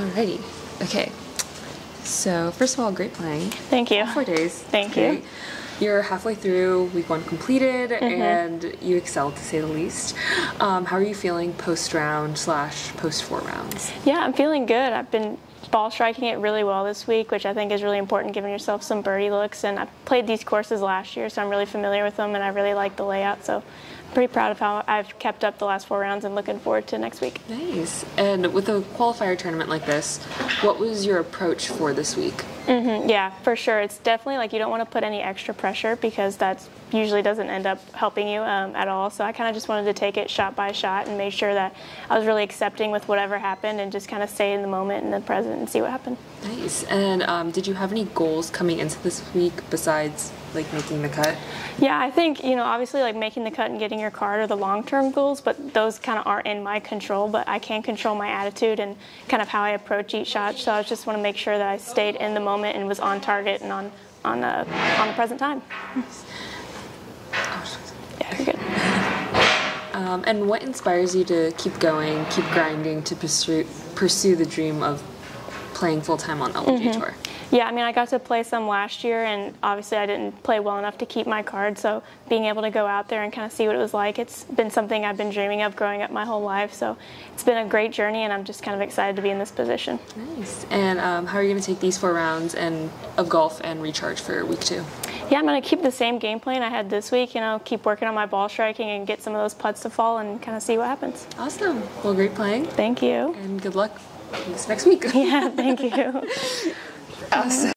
Alrighty. Okay. So first of all, great playing. Thank you. Four days. Thank you. You're halfway through week one completed, Mm-hmm. and you excelled to say the least. Um, how are you feeling post round slash post four rounds? Yeah, I'm feeling good. I've been ball striking it really well this week, which I think is really important, giving yourself some birdie looks. And I played these courses last year, so I'm really familiar with them, and I really like the layout. So I'm pretty proud of how I've kept up the last four rounds and looking forward to next week. Nice. And with a qualifier tournament like this, what was your approach for this week? Mm, Yeah, for sure. It's definitely like you don't want to put any extra pressure because that usually doesn't end up helping you um, at all. So I kind of just wanted to take it shot by shot and make sure that I was really accepting with whatever happened and just kind of stay in the moment and the present and see what happened. Nice. And um, did you have any goals coming into this week besides like making the cut? Yeah, I think, you know, obviously like making the cut and getting your card are the long term goals, but those kind of aren't in my control. But I can control my attitude and kind of how I approach each shot. So I just want to make sure that I stayed in the moment and was on target and on on uh, on the present time. Yeah, you're good. Um, and what inspires you to keep going, keep grinding, to pursue pursue the dream of playing full time on LPGA Tour? Yeah, I mean, I got to play some last year, and obviously I didn't play well enough to keep my card. So being able to go out there and kind of see what it was like, it's been something I've been dreaming of growing up my whole life. So it's been a great journey, and I'm just kind of excited to be in this position. Nice. And um, how are you going to take these four rounds and of golf and recharge for week two? Yeah, I'm going to keep the same game plan I had this week. You know, keep working on my ball striking and get some of those putts to fall, and kind of see what happens. Awesome. Well, great playing, Thank you. and good luck this next week. Yeah, thank you. Awesome.